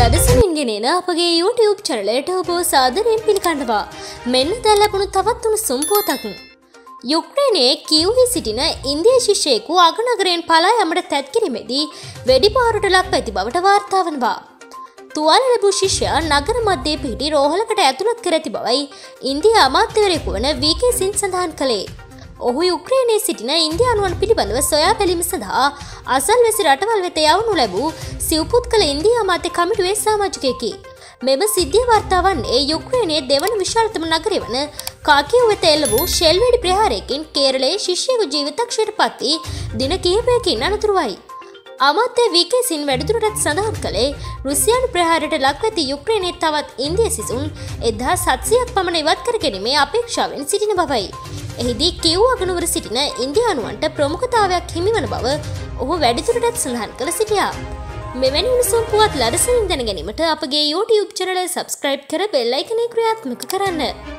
ලදසනින් ගෙනෙන අපගේ YouTube චැනලයට ඔබ සාදරයෙන් පිළිකණ්ඩවා මෙන්න දැල් ලැබුණු තවත් උණුසුම් පුවතක්. යුක්්‍රේනයේ කිව්හි සිටින ඉන්දිය ශිෂ්‍යයකු අගනගරයෙන් පලා යමට තැත්කිරීමේදී වෙඩිපාරුට ලක් ඇති බවට වාර්තාවනවා. තුවාල ලැබූ ශිෂ්‍යයා නගර මධ්‍යයේ පිහිටි රෝහලකට ඇතුළත් කර ඇති බවයි ඉන්දිය අමාත්‍යවරයෙකු වන වීකේ සින් සඳහන් කළේ. ඔහු යුක්්‍රේණයේ සිටින ඉන්දයානුවන් පිළිබඳව සොයා පැලිම සඳහා අසල් වෙසි රටවල් වෙත යවනු ලැබූ සිව්පුත් කළ ඉන්දිය අමාත්‍ය කමිටුවේ සාමාජිකයකි. මෙම සිද්ධිය වර්තාවන්නේ යුක්්‍රේණයේ දෙවන විශාලතම නගරය වන කාකිව වෙත එල්ල වූ ශෙල්වැඩි ප්‍රහාරයකින් කේරලයේ ශිෂ්‍යයකු ජීවිතක්ෂයට පත්වී දින කිහිපයකින් අනතුරුවයි. අමාත්‍ය විකේසින් වැඩිදුරටත් සඳහන් කළේ රුසියානු ප්‍රහාරයට ලක් ඇති යුක්්‍රේණයේ තවත් ඉන්දිය සිසුන් එදා සත්සියක් පමණ ඉවත් කර ගැනීමේ අපේක්ෂාවෙන් සිටින බවයි. එහිදී කිව් අගනුවර සිටින ඉන්දයානුවන්ට ප්‍රමුඛතාවයක් හිමිවන බව ඔහු වැඩිතුරටත් සඳහන් කළ සිටියා. මෙවැනි උණුසුම් පුවත් ලරසනින් දැන ගැනීමට අපගේ YouTube චැනල සබස්ක්‍රයිබ් කර බෙල්ලයිකනේ ක්‍රියාත්මක කරන්න.